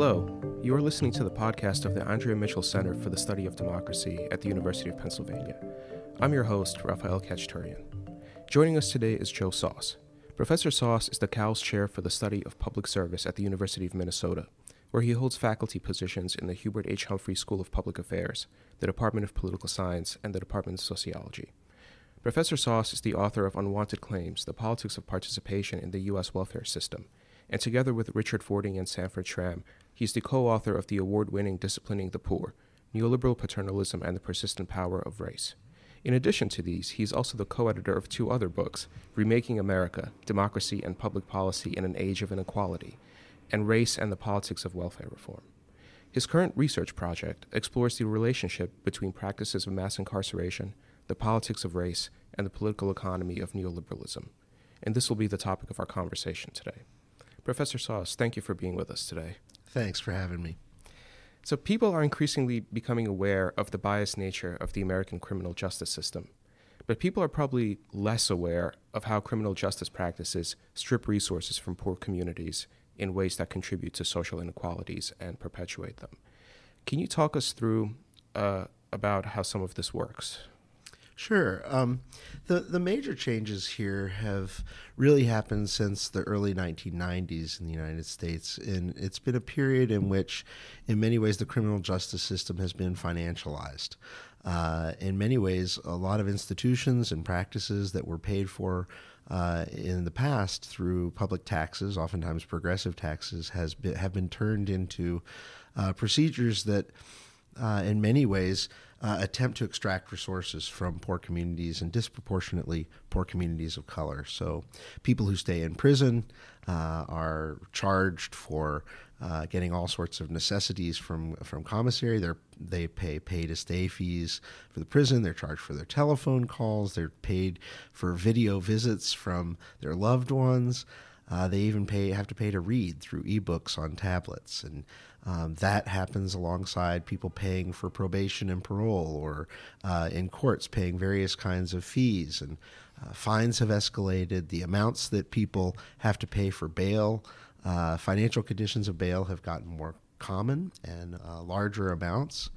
Hello, you are listening to the podcast of the Andrea Mitchell Center for the Study of Democracy at the University of Pennsylvania. I'm your host, Rafael Khachaturian. Joining us today is Joe Soss. Professor Soss is the Cowles Chair for the Study of Public Service at the University of Minnesota, where he holds faculty positions in the Hubert H. Humphrey School of Public Affairs, the Department of Political Science, and the Department of Sociology. Professor Soss is the author of Unwanted Claims The Politics of Participation in the U.S. Welfare System and together with Richard Fording and Sanford Schram, he's the co author of the award winning Disciplining the Poor Neoliberal Paternalism and the Persistent Power of Race. In addition to these, he's also the co editor of two other books Remaking America Democracy and Public Policy in an Age of Inequality, and Race and the Politics of Welfare Reform. His current research project explores the relationship between practices of mass incarceration, the politics of race, and the political economy of neoliberalism. And this will be the topic of our conversation today. Professor Soss, thank you for being with us today. Thanks for having me. So, people are increasingly becoming aware of the biased nature of the American criminal justice system. But people are probably less aware of how criminal justice practices strip resources from poor communities in ways that contribute to social inequalities and perpetuate them. Can you talk us through uh, about how some of this works? Sure. Um, the the major changes here have really happened since the early 1990s in the United States, and it's been a period in which, in many ways, the criminal justice system has been financialized. Uh, in many ways, a lot of institutions and practices that were paid for uh, in the past through public taxes, oftentimes progressive taxes, has been, have been turned into uh, procedures that, uh, in many ways, uh, attempt to extract resources from poor communities and disproportionately poor communities of color. So, people who stay in prison uh, are charged for uh, getting all sorts of necessities from from commissary. They they pay pay to stay fees for the prison. They're charged for their telephone calls. They're paid for video visits from their loved ones. Uh, they even pay have to pay to read through ebooks on tablets, and um, that happens alongside people paying for probation and parole, or uh, in courts paying various kinds of fees. And uh, fines have escalated. The amounts that people have to pay for bail, uh, financial conditions of bail have gotten more common and uh, larger amounts.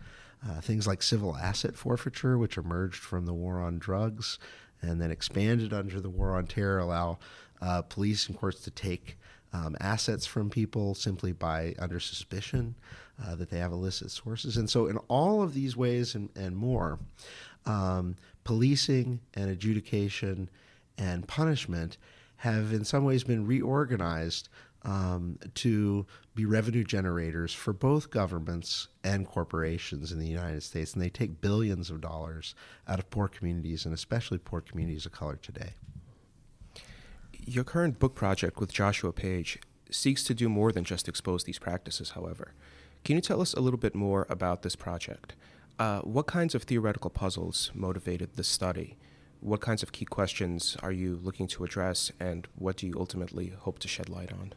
Uh, things like civil asset forfeiture, which emerged from the war on drugs and then expanded under the war on terror, allow uh, police and courts to take um, assets from people simply by under suspicion uh, that they have illicit sources. And so, in all of these ways and, and more, um, policing and adjudication and punishment have in some ways been reorganized um, to be revenue generators for both governments and corporations in the United States. And they take billions of dollars out of poor communities and especially poor communities of color today. Your current book project with Joshua Page seeks to do more than just expose these practices, however. Can you tell us a little bit more about this project? Uh, what kinds of theoretical puzzles motivated this study? What kinds of key questions are you looking to address, and what do you ultimately hope to shed light on?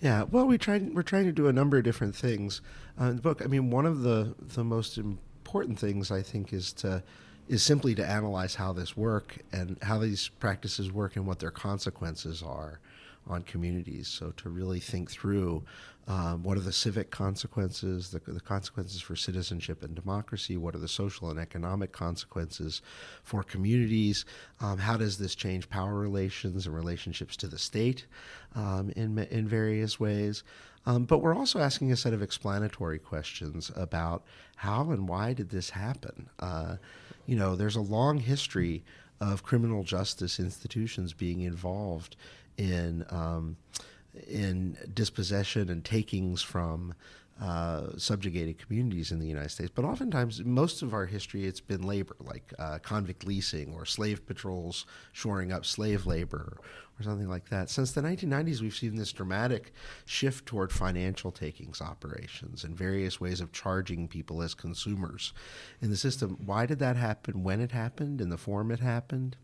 Yeah, well, we tried. We're trying to do a number of different things uh, in the book. I mean, one of the the most important things I think is to is simply to analyze how this work and how these practices work and what their consequences are on communities. So to really think through um, what are the civic consequences, the, the, consequences for citizenship and democracy, what are the social and economic consequences for communities, um, how does this change power relations and relationships to the state um, in, in various ways. Um, but we're also asking a set of explanatory questions about how and why did this happen. Uh, you know, there's a long history of criminal justice institutions being involved in um, in dispossession and takings from uh, subjugated communities in the United States. But oftentimes, most of our history, it's been labor, like uh, convict leasing or slave patrols shoring up slave labor or something like that. Since the 1990s, we've seen this dramatic shift toward financial takings operations and various ways of charging people as consumers in the system. Why did that happen? When it happened? In the form it happened?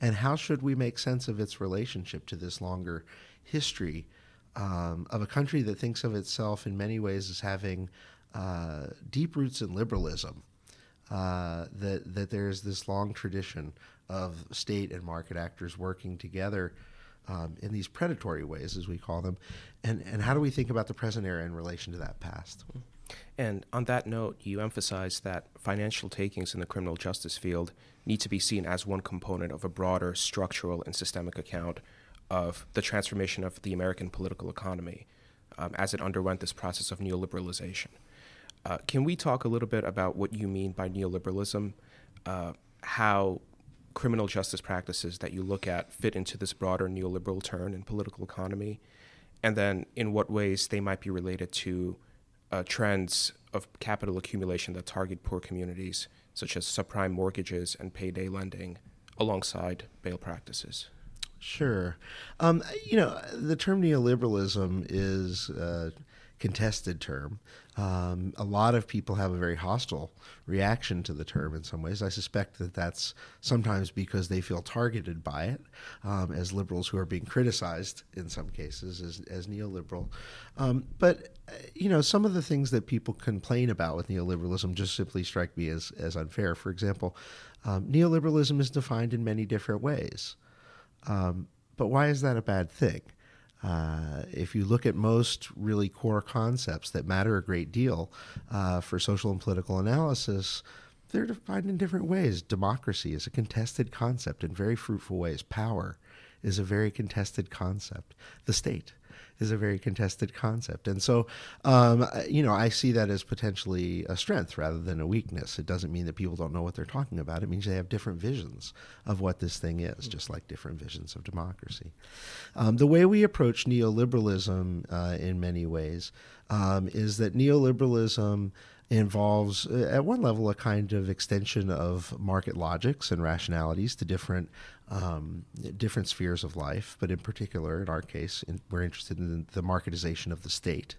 And how should we make sense of its relationship to this longer history um, of a country that thinks of itself in many ways as having uh, deep roots in liberalism? Uh, that that there's this long tradition of state and market actors working together um, in these predatory ways, as we call them, and and how do we think about the present era in relation to that past? And on that note, you emphasize that financial takings in the criminal justice field need to be seen as one component of a broader structural and systemic account of the transformation of the American political economy um, as it underwent this process of neoliberalization. Uh, can we talk a little bit about what you mean by neoliberalism, uh, how criminal justice practices that you look at fit into this broader neoliberal turn in political economy, and then in what ways they might be related to uh, trends of capital accumulation that target poor communities, such as subprime mortgages and payday lending, alongside bail practices? Sure. Um, you know, the term neoliberalism is a contested term. Um, a lot of people have a very hostile reaction to the term in some ways. I suspect that that's sometimes because they feel targeted by it, um, as liberals who are being criticized in some cases as, as neoliberal. Um, but, uh, you know, some of the things that people complain about with neoliberalism just simply strike me as, as unfair. For example, um, neoliberalism is defined in many different ways. Um, but why is that a bad thing? Uh, if you look at most really core concepts that matter a great deal uh, for social and political analysis, they're defined in different ways. Democracy is a contested concept in very fruitful ways. Power is a very contested concept. The state is a very contested concept. And so, um, you know, I see that as potentially a strength rather than a weakness. It doesn't mean that people don't know what they're talking about. It means they have different visions of what this thing is, just like different visions of democracy. Um, the way we approach neoliberalism uh, in many ways um, is that neoliberalism involves, uh, at one level, a kind of extension of market logics and rationalities to different um, different spheres of life, but in particular, in our case, in, we're interested in the marketization of the state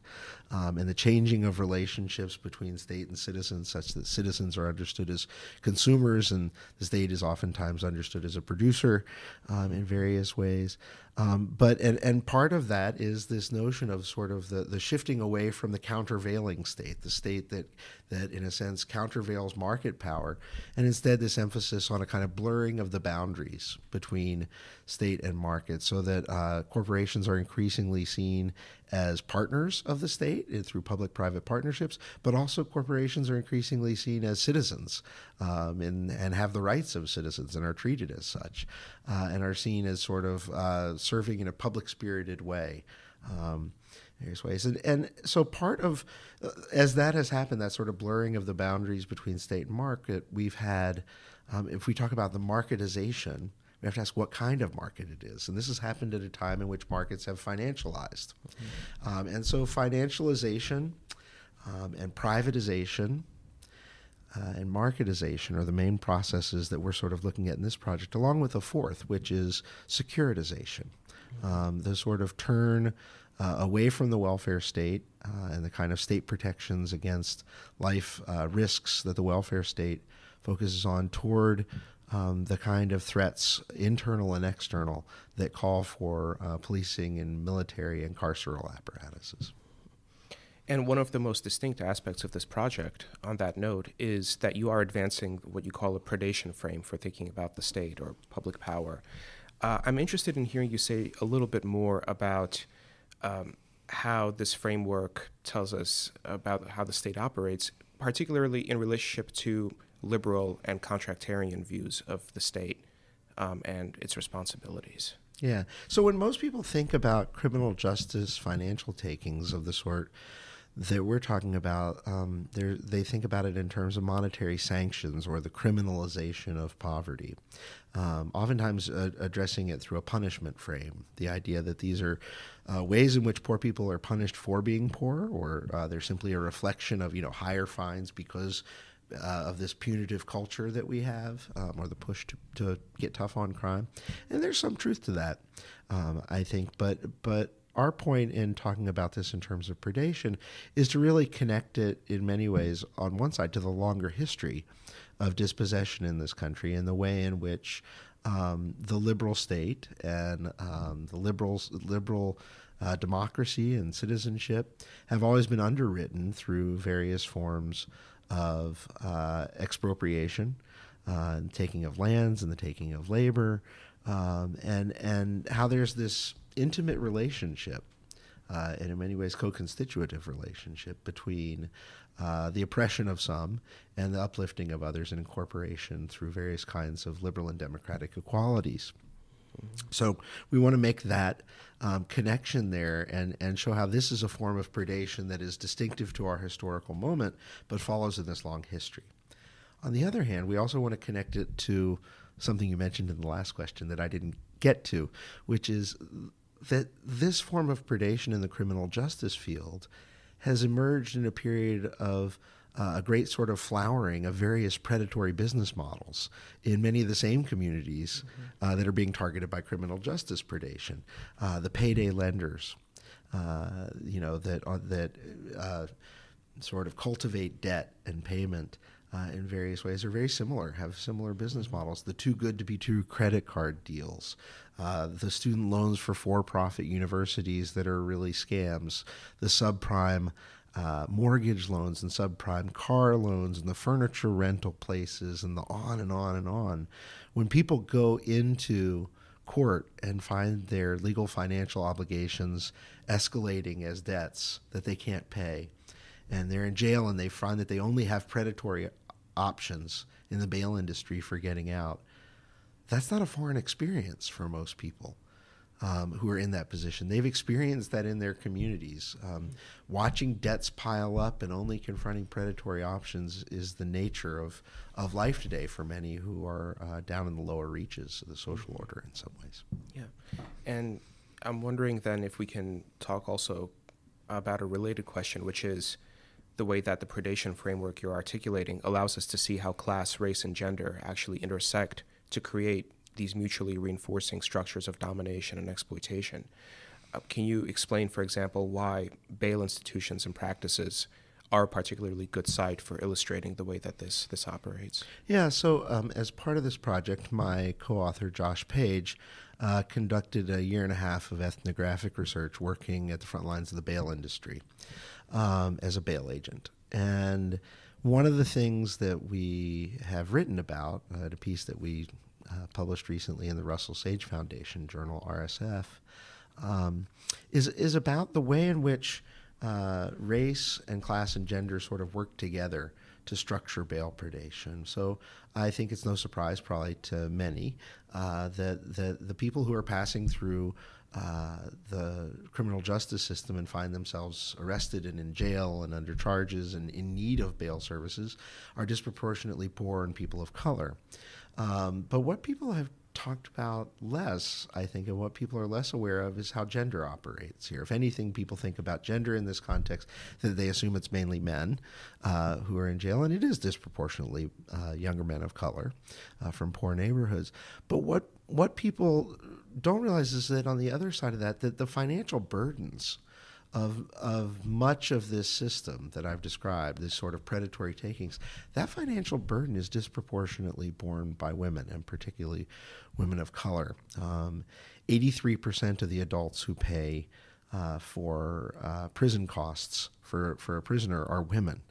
um, and the changing of relationships between state and citizens, such that citizens are understood as consumers and the state is oftentimes understood as a producer um, in various ways. Um, but and, and part of that is this notion of sort of the, the shifting away from the countervailing state, the state that that in a sense countervails market power, and instead this emphasis on a kind of blurring of the boundaries between state and market, so that uh, corporations are increasingly seen as partners of the state eh, through public-private partnerships, but also corporations are increasingly seen as citizens um, and, and have the rights of citizens and are treated as such, uh, and are seen as sort of uh, serving in a public-spirited way. Um, various ways. And, and so part of, uh, as that has happened, that sort of blurring of the boundaries between state and market, we've had, um, if we talk about the marketization, we have to ask what kind of market it is. And this has happened at a time in which markets have financialized. Mm-hmm. Um, and so financialization um, and privatization uh, and marketization are the main processes that we're sort of looking at in this project, along with a fourth, which is securitization. Mm-hmm. Um, the sort of turn uh, away from the welfare state uh, and the kind of state protections against life uh, risks that the welfare state focuses on toward um, the kind of threats, internal and external, that call for uh, policing and military and carceral apparatuses. And one of the most distinct aspects of this project, on that note, is that you are advancing what you call a predation frame for thinking about the state or public power. Uh, I'm interested in hearing you say a little bit more about um, how this framework tells us about how the state operates, particularly in relationship to liberal and contractarian views of the state um, and its responsibilities. Yeah. So when most people think about criminal justice financial takings of the sort that we're talking about, um, they think about it in terms of monetary sanctions or the criminalization of poverty. Um, oftentimes, uh, addressing it through a punishment frame. The idea that these are uh, ways in which poor people are punished for being poor, or uh, they're simply a reflection of you know higher fines because uh, of this punitive culture that we have, um, or the push to, to get tough on crime. And there's some truth to that, um, I think. But but our point in talking about this in terms of predation is to really connect it in many ways on one side to the longer history of dispossession in this country and the way in which um, the liberal state and um, the liberals liberal uh, democracy and citizenship have always been underwritten through various forms of uh, expropriation, uh, taking of lands and the taking of labor, um, and and how there's this intimate relationship, uh, and in many ways co-constitutive relationship between uh, the oppression of some and the uplifting of others and incorporation through various kinds of liberal and democratic equalities. So we want to make that um, connection there and, and show how this is a form of predation that is distinctive to our historical moment, but follows in this long history. On the other hand, we also want to connect it to something you mentioned in the last question that I didn't get to, which is that this form of predation in the criminal justice field has emerged in a period of uh, a great sort of flowering of various predatory business models in many of the same communities mm-hmm. uh, that are being targeted by criminal justice predation. Uh, the payday lenders, uh, you know, that that uh, sort of cultivate debt and payment. Uh, in various ways are very similar, have similar business models. The too good to be true credit card deals, uh, the student loans for for profit universities that are really scams, the subprime uh, mortgage loans and subprime car loans and the furniture rental places and the on and on and on. When people go into court and find their legal financial obligations escalating as debts that they can't pay, and they're in jail and they find that they only have predatory options in the bail industry for getting out, that's not a foreign experience for most people um, who are in that position. They've experienced that in their communities. Um, watching debts pile up and only confronting predatory options is the nature of, of life today for many who are uh, down in the lower reaches of the social order in some ways. Yeah. And I'm wondering then if we can talk also about a related question, which is the way that the predation framework you're articulating allows us to see how class, race, and gender actually intersect to create these mutually reinforcing structures of domination and exploitation. Uh, can you explain, for example, why bail institutions and practices are a particularly good site for illustrating the way that this this operates? Yeah. So, um, as part of this project, my co-author Josh Page uh, conducted a year and a half of ethnographic research, working at the front lines of the bail industry um, as a bail agent, and one of the things that we have written about, uh, a piece that we uh, published recently in the Russell Sage Foundation journal, RSF, um, is, is about the way in which uh, race and class and gender sort of work together to structure bail predation. So I think it's no surprise, probably to many, uh, that, that the people who are passing through uh, the criminal justice system and find themselves arrested and in jail and under charges and in need of bail services are disproportionately poor and people of color. Um, but what people have talked about less, I think, and what people are less aware of is how gender operates here. If anything, people think about gender in this context that they assume it's mainly men uh, who are in jail, and it is disproportionately uh, younger men of color uh, from poor neighborhoods. But what what people don't realize is that on the other side of that, that the financial burdens of of much of this system that I've described, this sort of predatory takings, that financial burden is disproportionately borne by women, and particularly women of color. Um, 83% of the adults who pay uh, for uh, prison costs for, for a prisoner are women.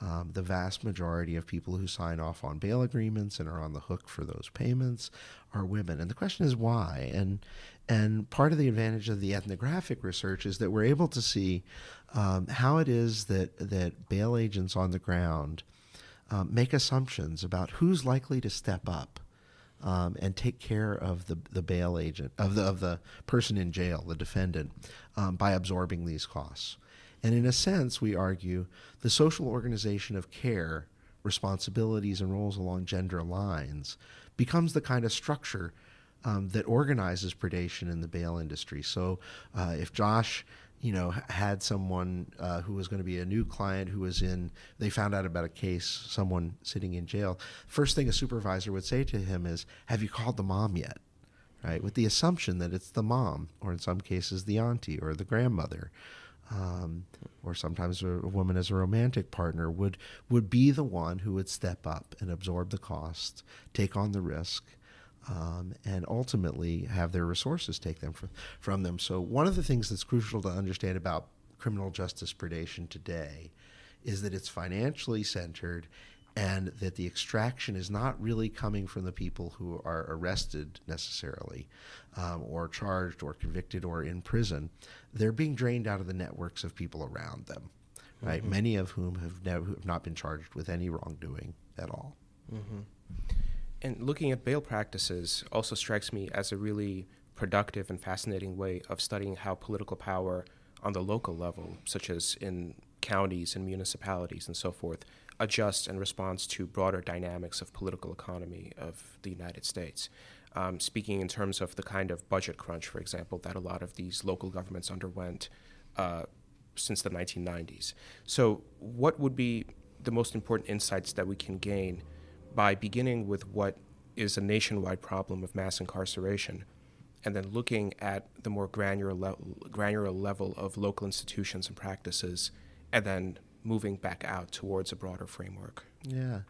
Um, the vast majority of people who sign off on bail agreements and are on the hook for those payments are women. And the question is why? And and part of the advantage of the ethnographic research is that we're able to see um, how it is that that bail agents on the ground um, make assumptions about who's likely to step up. Um, and take care of the, the bail agent of the of the person in jail, the defendant, um, by absorbing these costs. And in a sense, we argue the social organization of care, responsibilities, and roles along gender lines becomes the kind of structure um, that organizes predation in the bail industry. So uh, if Josh you know, had someone uh, who was going to be a new client who was in, they found out about a case, someone sitting in jail. First thing a supervisor would say to him is, Have you called the mom yet? Right? With the assumption that it's the mom, or in some cases, the auntie or the grandmother um, or sometimes a, woman as a romantic partner would would be the one who would step up and absorb the cost, take on the risk, um, and ultimately have their resources take them from, from them. So one of the things that's crucial to understand about criminal justice predation today is that it's financially centered and that the extraction is not really coming from the people who are arrested necessarily, um, or charged, or convicted, or in prison. They're being drained out of the networks of people around them, right? Mm-hmm. Many of whom have never have not been charged with any wrongdoing at all. Mm-hmm. And looking at bail practices also strikes me as a really productive and fascinating way of studying how political power on the local level, such as in counties and municipalities and so forth, adjusts in response to broader dynamics of political economy of the United States. Um, speaking in terms of the kind of budget crunch, for example, that a lot of these local governments underwent uh, since the 1990s. So, what would be the most important insights that we can gain by beginning with what is a nationwide problem of mass incarceration and then looking at the more granular, le- granular level of local institutions and practices and then moving back out towards a broader framework? Yeah,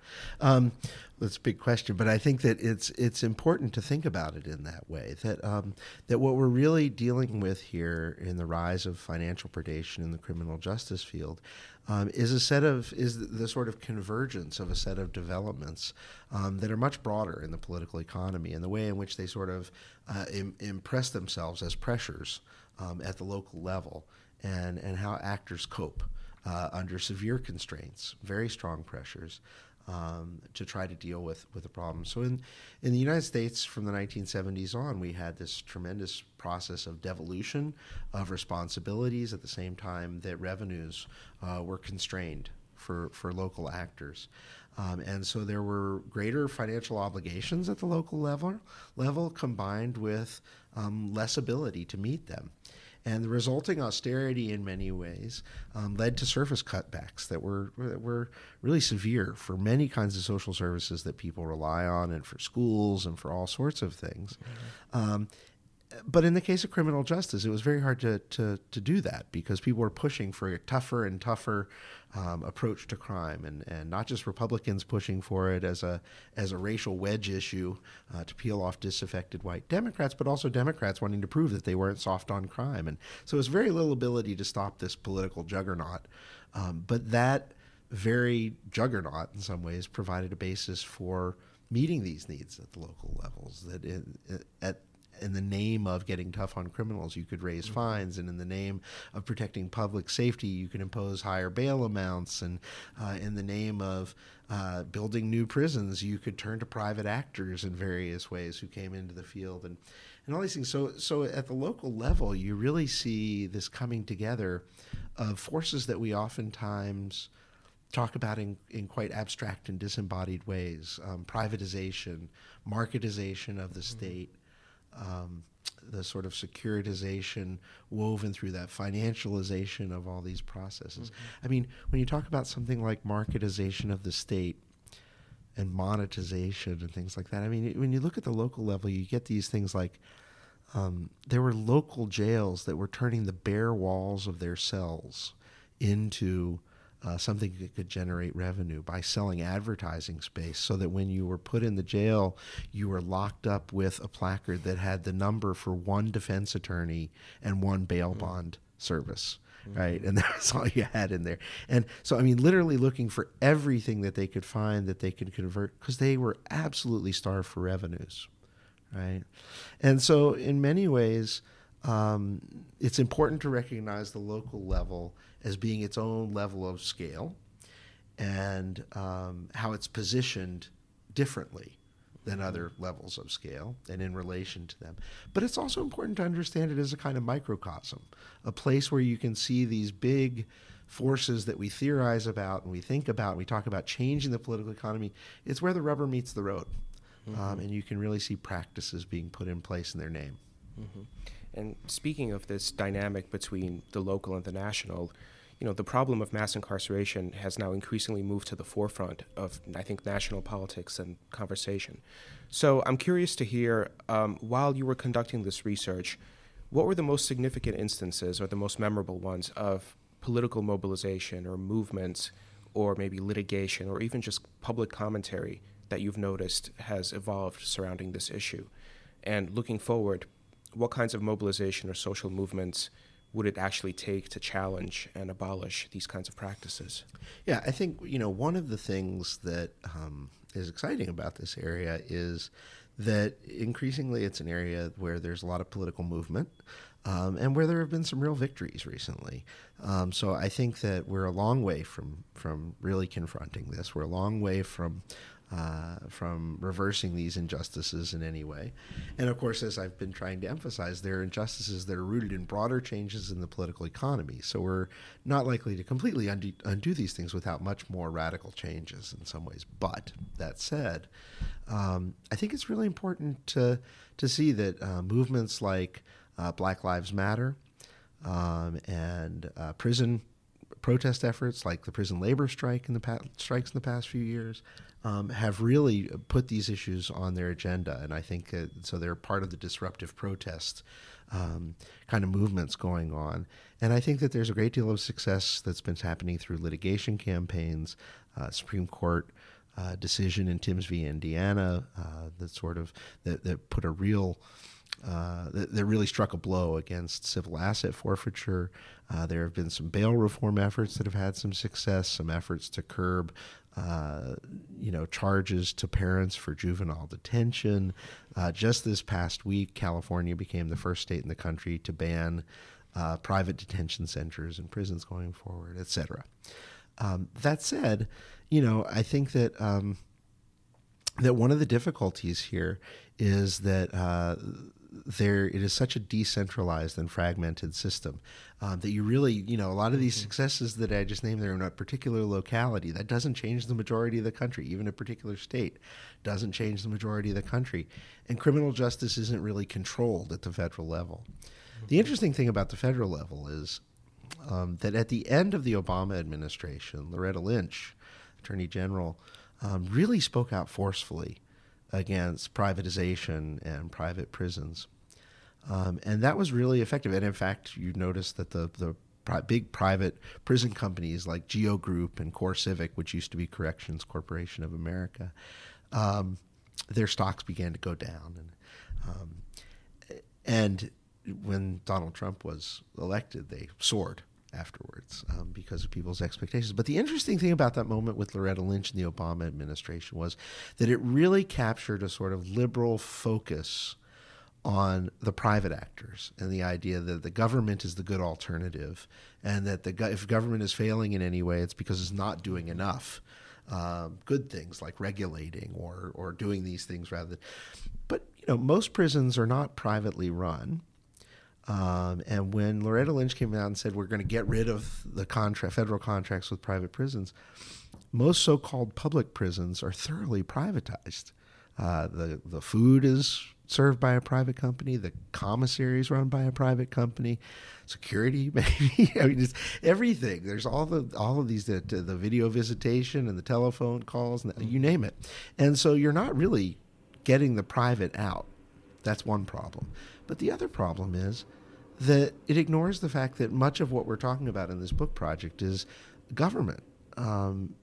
um, that's a big question, but I think that it's it's important to think about it in that way. That um, that what we're really dealing with here in the rise of financial predation in the criminal justice field um, is a set of is the sort of convergence of a set of developments um, that are much broader in the political economy and the way in which they sort of uh, Im- impress themselves as pressures um, at the local level and and how actors cope uh, under severe constraints, very strong pressures. Um, to try to deal with with the problem. So in in the United States, from the 1970s on, we had this tremendous process of devolution of responsibilities at the same time that revenues uh, were constrained for for local actors. Um, and so there were greater financial obligations at the local level, level combined with um, less ability to meet them. And the resulting austerity, in many ways, um, led to service cutbacks that were that were really severe for many kinds of social services that people rely on, and for schools and for all sorts of things. Mm-hmm. Um, but in the case of criminal justice, it was very hard to, to, to do that because people were pushing for a tougher and tougher um, approach to crime, and, and not just Republicans pushing for it as a as a racial wedge issue uh, to peel off disaffected white Democrats, but also Democrats wanting to prove that they weren't soft on crime, and so it was very little ability to stop this political juggernaut. Um, but that very juggernaut, in some ways, provided a basis for meeting these needs at the local levels. That at in the name of getting tough on criminals, you could raise mm-hmm. fines, and in the name of protecting public safety, you could impose higher bail amounts, and uh, in the name of uh, building new prisons, you could turn to private actors in various ways who came into the field, and and all these things. So so at the local level, you really see this coming together of forces that we oftentimes talk about in, in quite abstract and disembodied ways um, privatization, marketization of the mm-hmm. state, um, the sort of securitization woven through that financialization of all these processes. Mm-hmm. I mean, when you talk about something like marketization of the state and monetization and things like that, I mean, when you look at the local level, you get these things like um, there were local jails that were turning the bare walls of their cells into uh, something that could generate revenue by selling advertising space so that when you were put in the jail, you were locked up with a placard that had the number for one defense attorney and one bail mm-hmm. bond service. Mm-hmm. Right, and that's all you had in there. And so, I mean, literally looking for everything that they could find that they could convert because they were absolutely starved for revenues. Right, and so in many ways, um, it's important to recognize the local level as being its own level of scale and um, how it's positioned differently than other levels of scale and in relation to them. But it's also important to understand it as a kind of microcosm, a place where you can see these big forces that we theorize about and we think about and we talk about changing the political economy. It's where the rubber meets the road. Mm-hmm. Um, and you can really see practices being put in place in their name. Mm-hmm. And speaking of this dynamic between the local and the national, you know, the problem of mass incarceration has now increasingly moved to the forefront of, I think, national politics and conversation. So I'm curious to hear, um, while you were conducting this research, what were the most significant instances or the most memorable ones of political mobilization or movements or maybe litigation or even just public commentary that you've noticed has evolved surrounding this issue? And looking forward, what kinds of mobilization or social movements would it actually take to challenge and abolish these kinds of practices? Yeah, I think you know one of the things that um, is exciting about this area is that increasingly it's an area where there's a lot of political movement. Um, and where there have been some real victories recently. Um, so I think that we're a long way from from really confronting this. We're a long way from uh, from reversing these injustices in any way. And of course, as I've been trying to emphasize, there are injustices that are rooted in broader changes in the political economy. So we're not likely to completely undo, undo these things without much more radical changes in some ways. But that said, um, I think it's really important to, to see that uh, movements like uh, Black Lives Matter um, and uh, prison protest efforts like the prison labor strike in the pa- strikes in the past few years um, have really put these issues on their agenda, and I think uh, so. They're part of the disruptive protest um, kind of movements going on, and I think that there's a great deal of success that's been happening through litigation campaigns, uh, Supreme Court. Uh, decision in Timbs v. Indiana uh, that sort of that, that put a real uh, that, that, really struck a blow against civil asset forfeiture. Uh, there have been some bail reform efforts that have had some success, some efforts to curb uh, you know, charges to parents for juvenile detention. Uh, just this past week, California became the first state in the country to ban uh, private detention centers and prisons going forward, et cetera. Um, that said, you know, I think that um, that one of the difficulties here is that uh, there it is such a decentralized and fragmented system um, that you really you know a lot of these mm-hmm. successes that I just named there in a particular locality that doesn't change the majority of the country even a particular state doesn't change the majority of the country and criminal justice isn't really controlled at the federal level mm-hmm. the interesting thing about the federal level is um, that at the end of the Obama administration Loretta Lynch attorney general um, really spoke out forcefully against privatization and private prisons. Um, and that was really effective. And in fact, you notice that the, the pri- big private prison companies like Geo Group and CoreCivic, which used to be Corrections Corporation of America, um, their stocks began to go down. And, um, and when Donald Trump was elected, they soared afterwards um, because of people's expectations. But the interesting thing about that moment with Loretta Lynch and the Obama administration was that it really captured a sort of liberal focus on the private actors and the idea that the government is the good alternative and that the if government is failing in any way, it's because it's not doing enough. Um, good things like regulating or or doing these things rather than, but you know most prisons are not privately run um, and when Loretta Lynch came out and said we're going to get rid of the federal contracts with private prisons, most so-called public prisons are thoroughly privatized. Uh, the the food is served by a private company. The commissary is run by a private company. Security, maybe. I mean, it's everything. There's all the all of these the, the video visitation and the telephone calls and the, you name it. And so you're not really getting the private out. That's one problem. But the other problem is that it ignores the fact that much of what we're talking about in this book project is government um,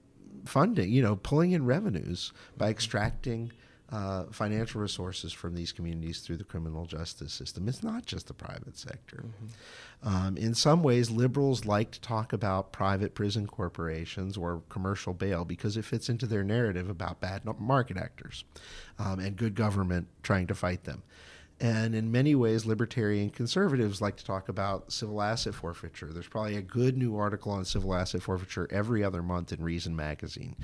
funding, you know, pulling in revenues by extracting uh, financial resources from these communities through the criminal justice system. It's not just the private sector. Mm-hmm. Um, in some ways, liberals like to talk about private prison corporations or commercial bail because it fits into their narrative about bad market actors um, and good government trying to fight them. And in many ways, libertarian conservatives like to talk about civil asset forfeiture. There's probably a good new article on civil asset forfeiture every other month in Reason magazine.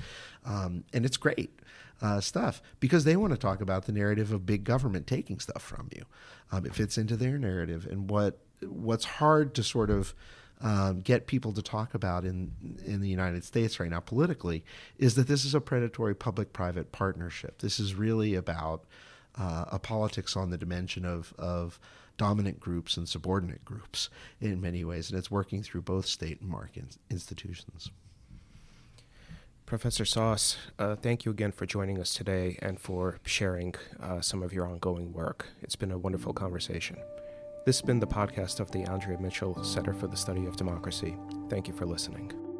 Um, and it's great uh, stuff because they want to talk about the narrative of big government taking stuff from you. Um, it fits into their narrative. And what what's hard to sort of um, get people to talk about in in the United States right now politically is that this is a predatory public-private partnership. This is really about uh, a politics on the dimension of, of dominant groups and subordinate groups in many ways, and it's working through both state and market institutions. Professor Soss, uh, thank you again for joining us today and for sharing uh, some of your ongoing work. It's been a wonderful conversation. This has been the podcast of the Andrea Mitchell Center for the Study of Democracy. Thank you for listening.